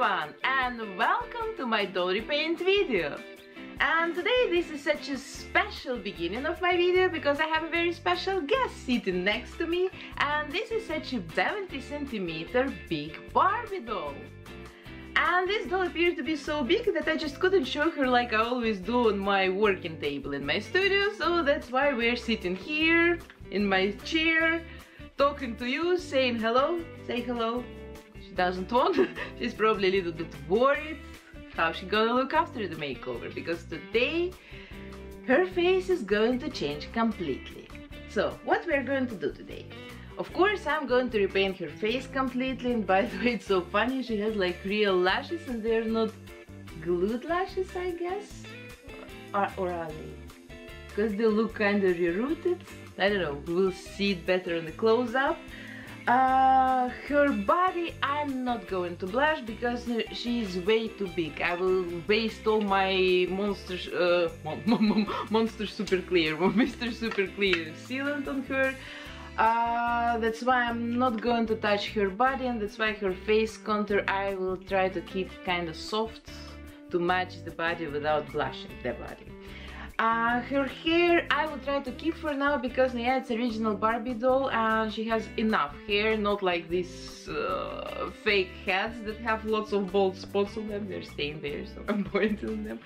everyone and welcome to my doll repaint video. And today this is such a special beginning of my video because I have a very special guest sitting next to me and this is such a 70 centimeter big Barbie doll. And this doll appeared to be so big that I just couldn't show her like I always do on my working table in my studio so that's why we're sitting here in my chair talking to you saying hello, say hello. She doesn't want, she's probably a little bit worried how she gonna look after the makeover because today her face is going to change completely. So what we're going to do today? Of course I'm going to repaint her face completely and by the way it's so funny she has like real lashes and they're not glued lashes I guess or, or are they? Because they look kind of rerooted I don't know we'll see it better in the close-up uh, her body I'm not going to blush because she's way too big. I will waste all my monster, uh, monster super clear, Mr. Super Clear sealant on her. Uh, that's why I'm not going to touch her body and that's why her face contour I will try to keep kind of soft to match the body without blushing the body. Uh, her hair I will try to keep for now because yeah it's original Barbie doll and she has enough hair not like these uh, fake heads that have lots of bald spots on them. They're staying there so I'm pointing them.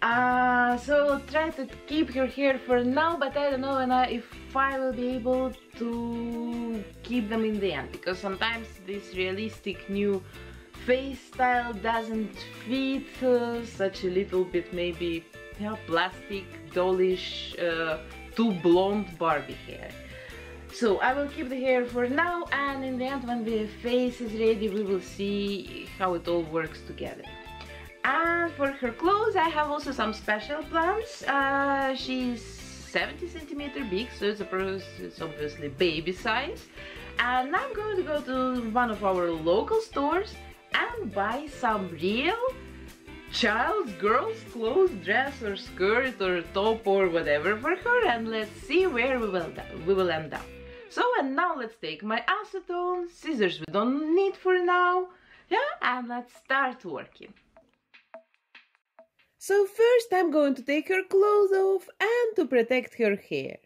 Uh, so try to keep her hair for now but I don't know if I will be able to keep them in the end because sometimes this realistic new face style doesn't fit uh, such a little bit maybe yeah, plastic, dollish, uh, too blonde Barbie hair. So I will keep the hair for now and in the end when the face is ready we will see how it all works together. And for her clothes I have also some special plans. Uh, she's 70 centimeter big so it's, it's obviously baby size. And I'm going to go to one of our local stores and buy some real child's girl's clothes, dress or skirt or top or whatever for her and let's see where we will, we will end up. So and now let's take my acetone, scissors we don't need for now, yeah, and let's start working. So first I'm going to take her clothes off and to protect her hair.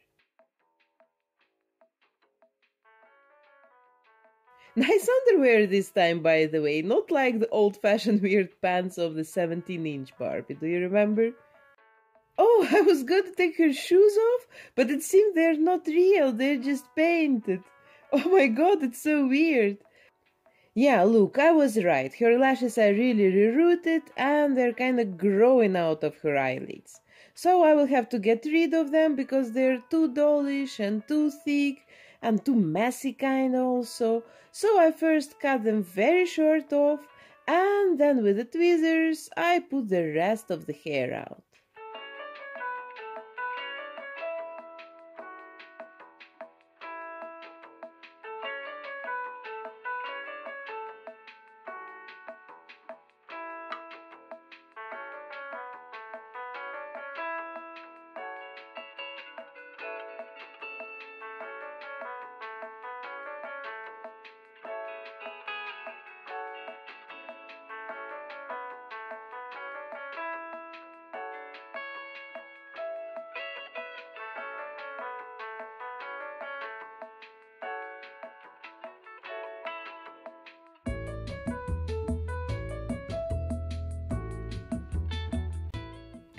Nice underwear this time, by the way, not like the old-fashioned weird pants of the 17-inch Barbie, do you remember? Oh, I was going to take her shoes off, but it seemed they're not real, they're just painted. Oh my god, it's so weird. Yeah, look, I was right. Her lashes are really rerooted and they're kind of growing out of her eyelids. So I will have to get rid of them because they're too dollish and too thick and too messy kind also. So I first cut them very short off and then with the tweezers I put the rest of the hair out.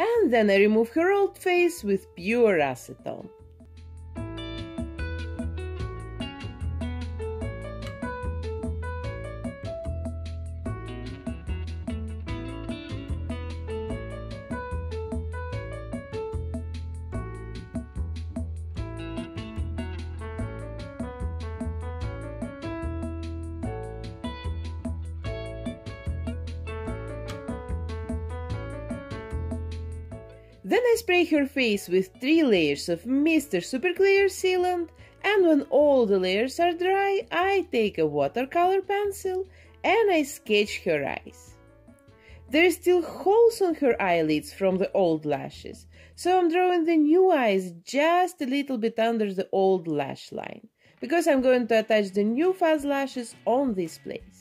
And then I remove her old face with pure acetone. Then I spray her face with three layers of Mr. Super Clear sealant and when all the layers are dry, I take a watercolor pencil and I sketch her eyes. There are still holes on her eyelids from the old lashes, so I'm drawing the new eyes just a little bit under the old lash line, because I'm going to attach the new fuzz lashes on this place.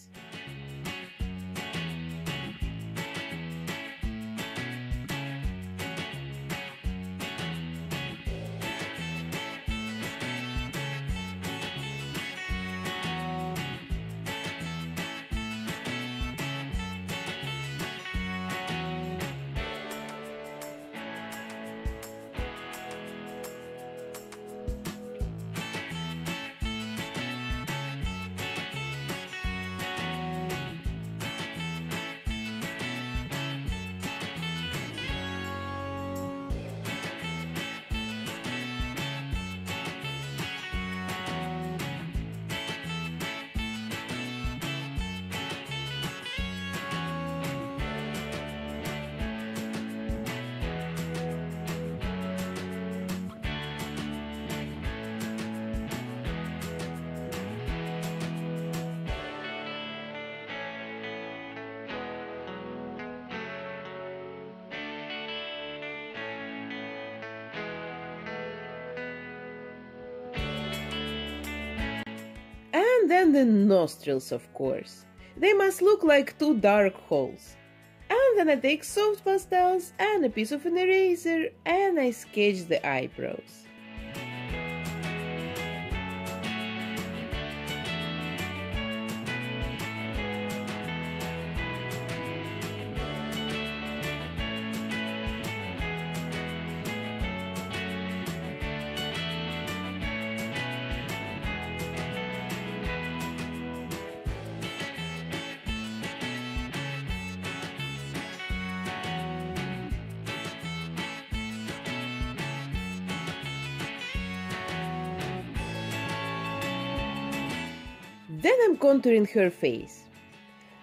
Then the nostrils, of course. They must look like two dark holes. And then I take soft pastels and a piece of an eraser and I sketch the eyebrows. Contouring her face.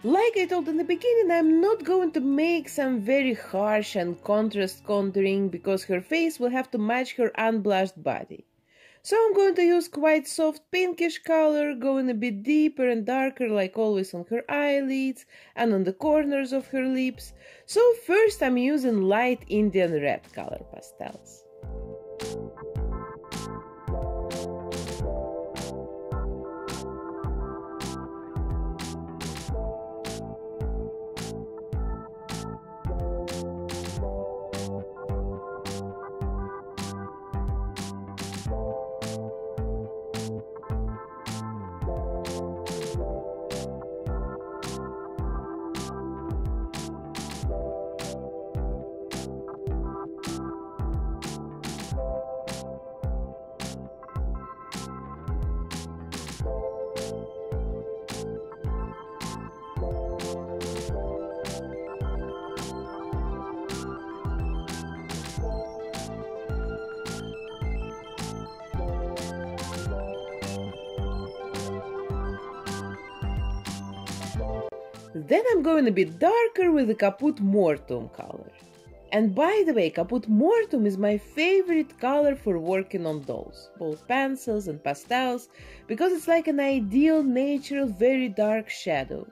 Like I told in the beginning, I'm not going to make some very harsh and contrast contouring because her face will have to match her unblushed body. So I'm going to use quite soft pinkish color, going a bit deeper and darker like always on her eyelids and on the corners of her lips. So first I'm using light Indian red color pastels. Then I'm going a bit darker with the Caput Mortuum color. And by the way, Caput Mortuum is my favorite color for working on dolls, both pencils and pastels, because it's like an ideal, natural, very dark shadow.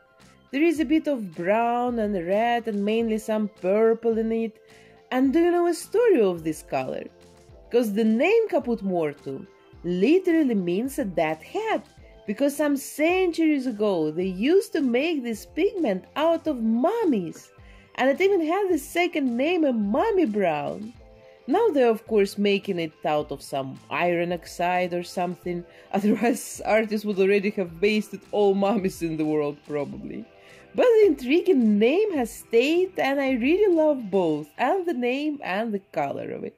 There is a bit of brown and red and mainly some purple in it. And do you know a story of this color? Because the name Caput Mortuum literally means a dead head because some centuries ago they used to make this pigment out of mummies and it even had the second name a mummy brown. Now they're of course making it out of some iron oxide or something, otherwise artists would already have wasted all mummies in the world probably. But the intriguing name has stayed and I really love both, and the name and the color of it.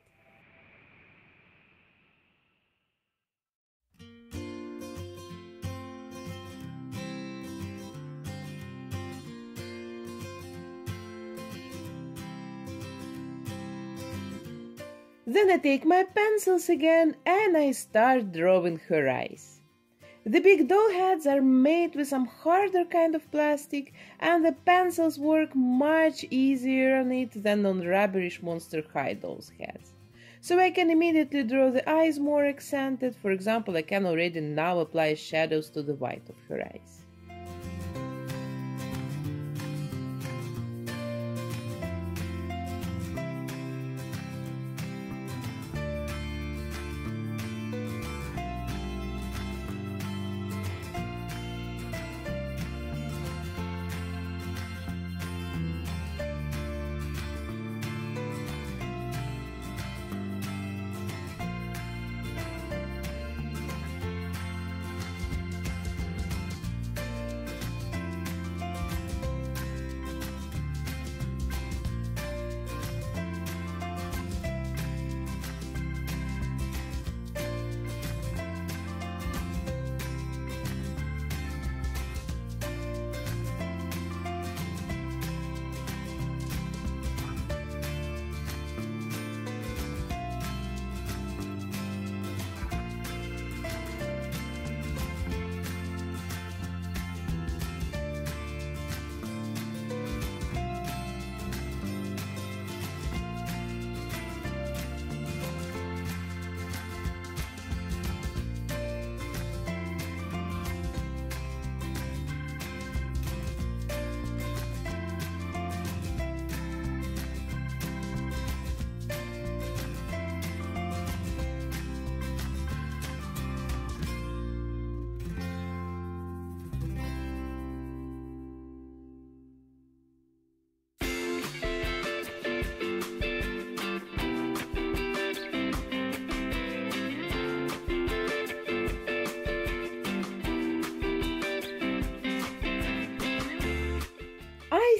Then I take my pencils again and I start drawing her eyes. The big doll heads are made with some harder kind of plastic and the pencils work much easier on it than on rubberish Monster High dolls heads. So I can immediately draw the eyes more accented, for example I can already now apply shadows to the white of her eyes.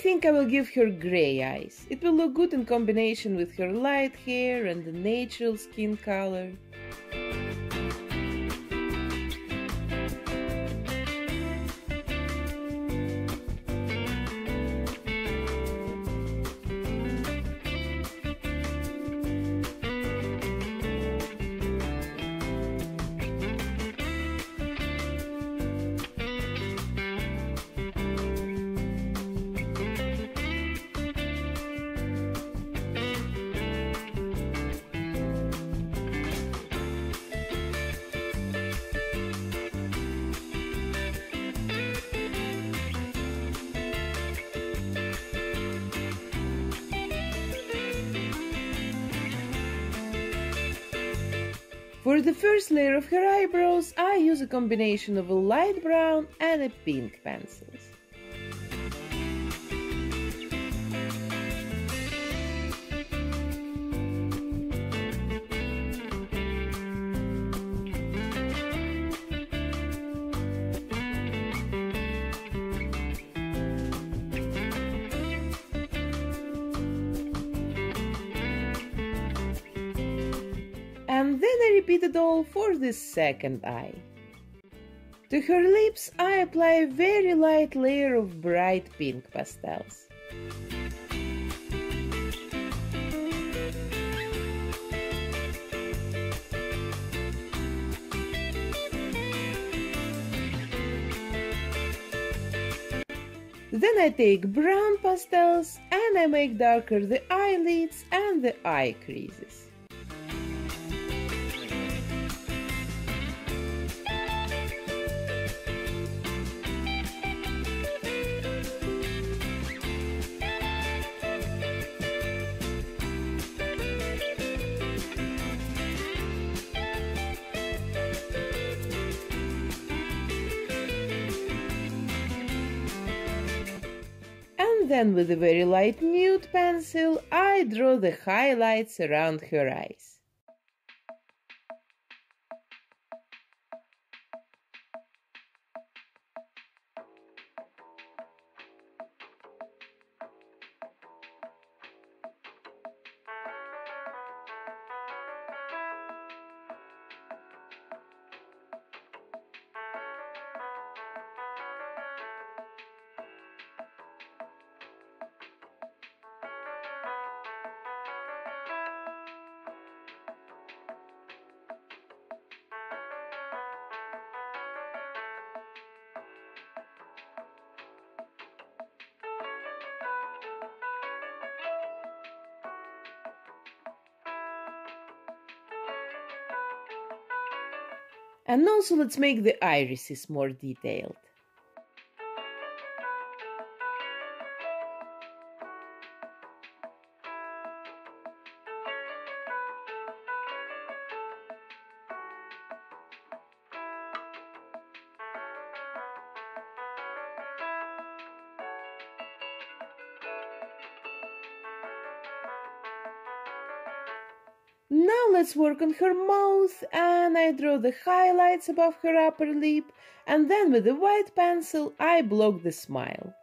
Think I will give her grey eyes. It will look good in combination with her light hair and the natural skin color. For the first layer of her eyebrows, I use a combination of a light brown and a pink pencils. It all for the second eye. To her lips I apply a very light layer of bright pink pastels. Then I take brown pastels and I make darker the eyelids and the eye creases. Then with a very light nude pencil, I draw the highlights around her eyes. And also let's make the irises more detailed. Now let's work on her mouth and I draw the highlights above her upper lip and then with a white pencil I block the smile.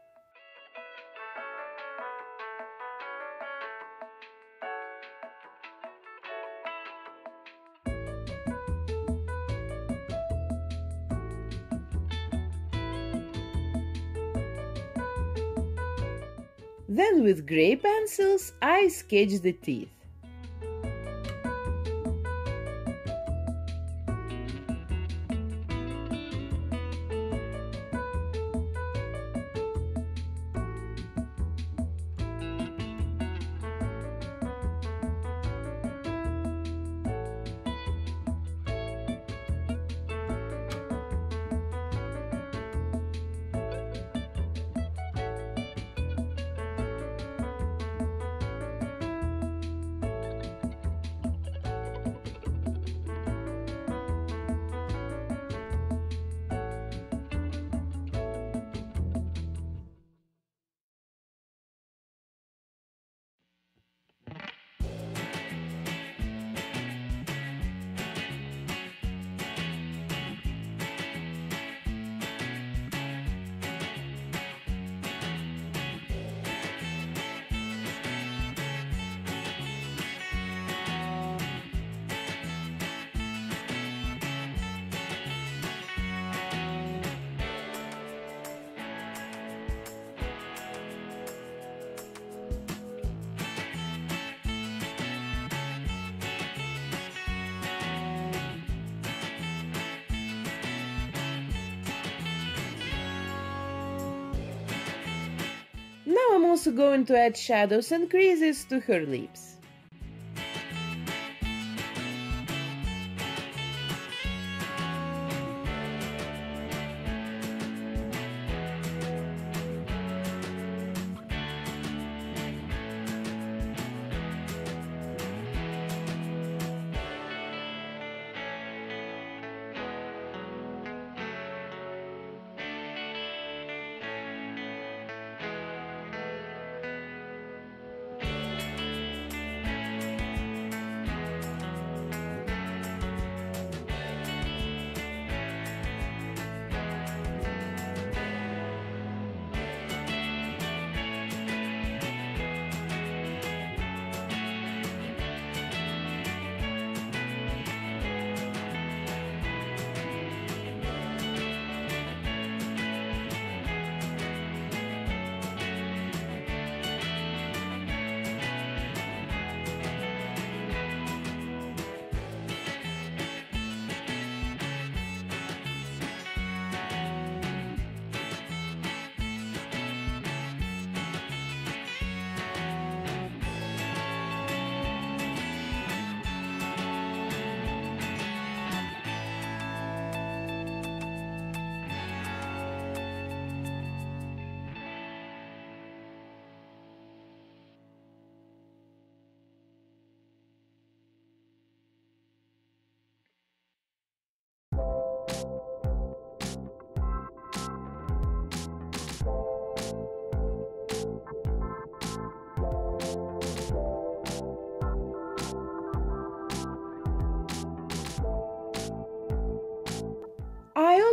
Then with grey pencils I sketch the teeth. Also going to add shadows and creases to her lips.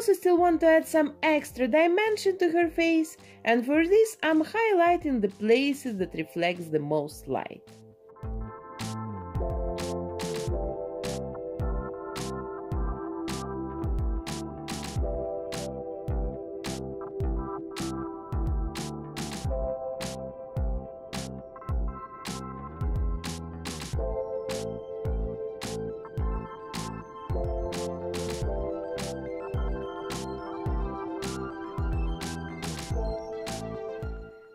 Also still want to add some extra dimension to her face and for this I'm highlighting the places that reflects the most light.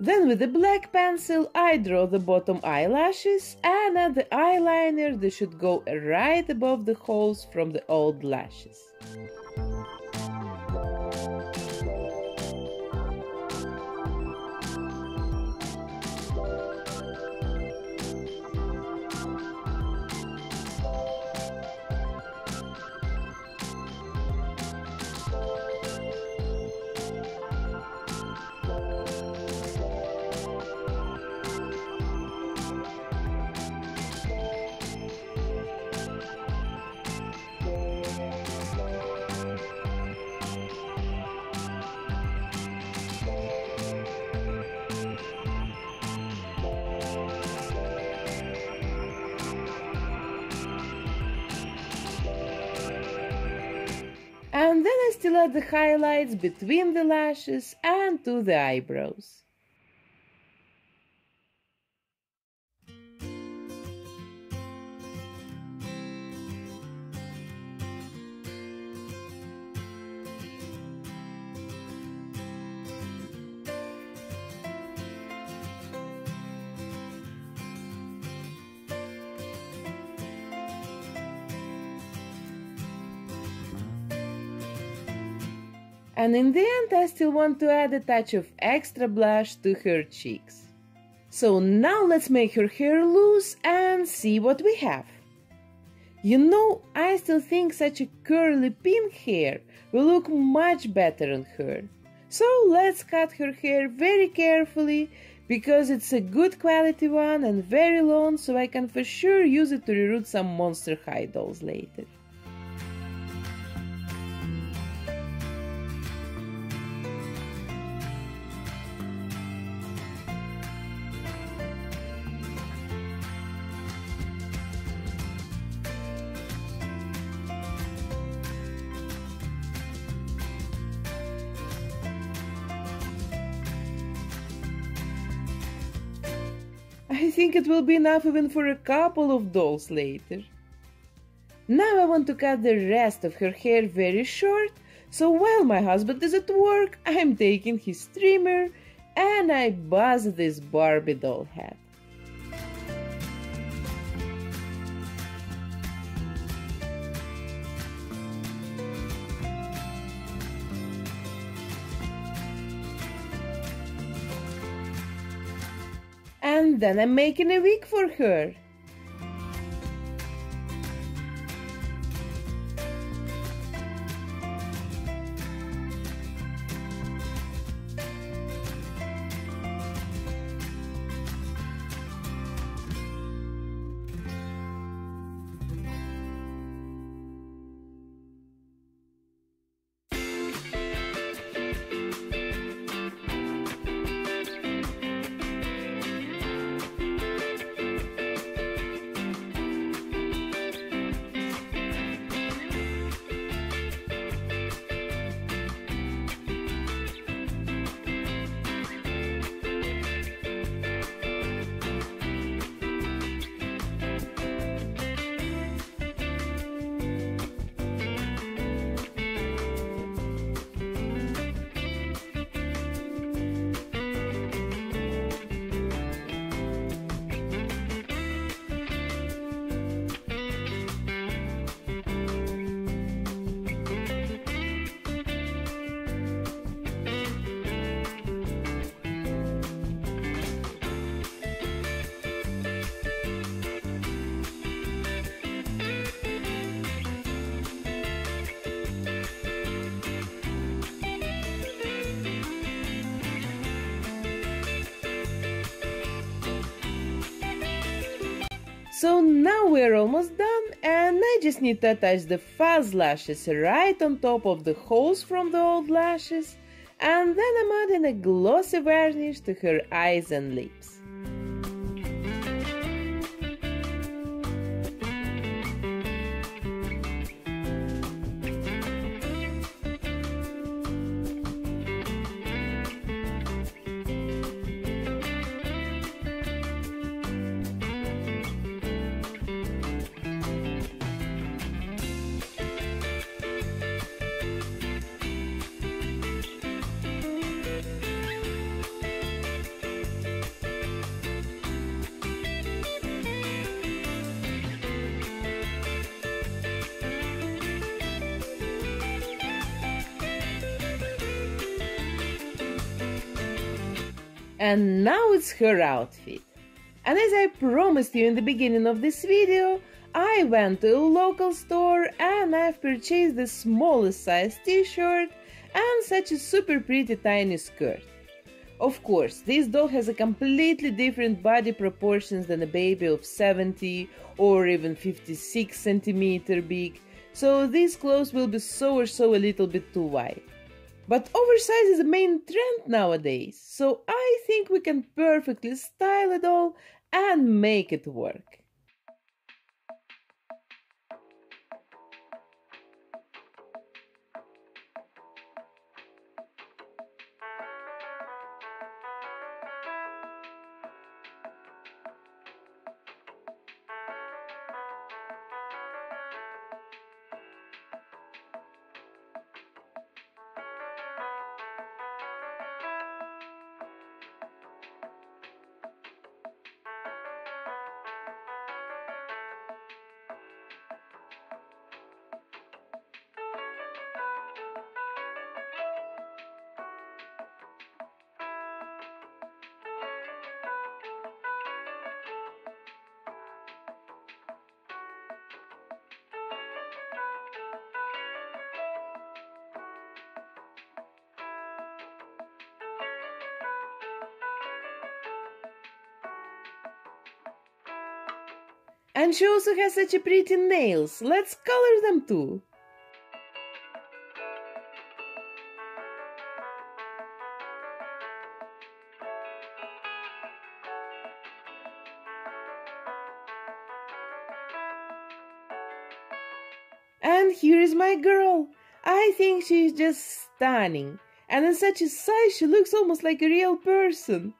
Then with the black pencil I draw the bottom eyelashes and add the eyeliner that should go right above the holes from the old lashes. And then I still add the highlights between the lashes and to the eyebrows. And in the end, I still want to add a touch of extra blush to her cheeks. So now let's make her hair loose and see what we have. You know, I still think such a curly pink hair will look much better on her. So let's cut her hair very carefully because it's a good quality one and very long so I can for sure use it to reroot some Monster High dolls later. It will be enough even for a couple of dolls later. Now I want to cut the rest of her hair very short, so while my husband is at work, I'm taking his trimmer and I buzz this Barbie doll head. And then I'm making a wig for her. We're almost done and I just need to attach the fuzz lashes right on top of the holes from the old lashes and then I'm adding a glossy varnish to her eyes and lips. Her outfit. And as I promised you in the beginning of this video, I went to a local store and I've purchased the smallest size t-shirt and such a super pretty tiny skirt. Of course, this doll has a completely different body proportions than a baby of 70 or even 56 centimeter big, so these clothes will be so or so a little bit too wide. But oversize is the main trend nowadays, so I think we can perfectly style it all and make it work. And she also has such a pretty nails. Let's color them too. And here is my girl. I think she's just stunning. And in such a size, she looks almost like a real person.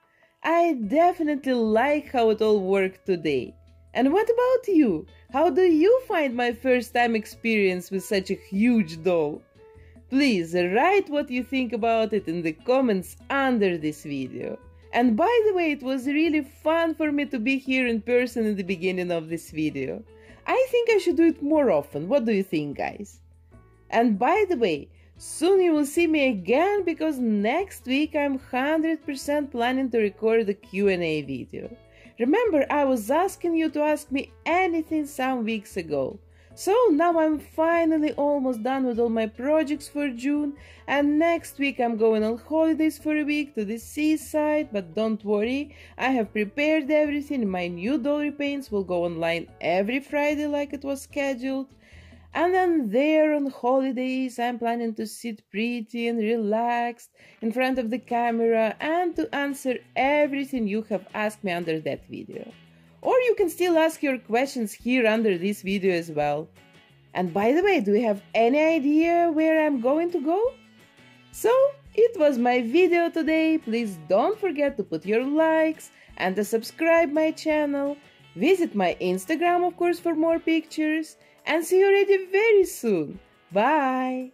I definitely like how it all worked today. And what about you? How do you find my first time experience with such a huge doll? Please write what you think about it in the comments under this video. And by the way, it was really fun for me to be here in person in the beginning of this video. I think I should do it more often. What do you think, guys? And by the way, soon you will see me again because next week I'm 100% planning to record a Q&A video. Remember, I was asking you to ask me anything some weeks ago. So now I'm finally almost done with all my projects for June and next week I'm going on holidays for a week to the seaside but don't worry, I have prepared everything, my new doll paints will go online every Friday like it was scheduled and then there on holidays I'm planning to sit pretty and relaxed in front of the camera and to answer everything you have asked me under that video. Or you can still ask your questions here under this video as well. And by the way, do you have any idea where I'm going to go? So, it was my video today. Please don't forget to put your likes and to subscribe my channel. Visit my Instagram, of course, for more pictures. And see you already very soon. Bye!